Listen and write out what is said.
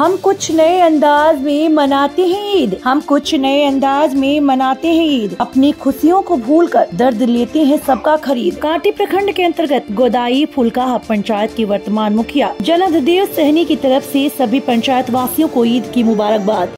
हम कुछ नए अंदाज में मनाते हैं ईद। हम कुछ नए अंदाज में मनाते हैं ईद। अपनी खुशियों को भूलकर दर्द लेते हैं सबका खरीद। कांटी प्रखंड के अंतर्गत गोदाई फुलकाहा पंचायत की वर्तमान मुखिया जलद देव सहनी की तरफ़ से सभी पंचायत वासियों को ईद की मुबारकबाद।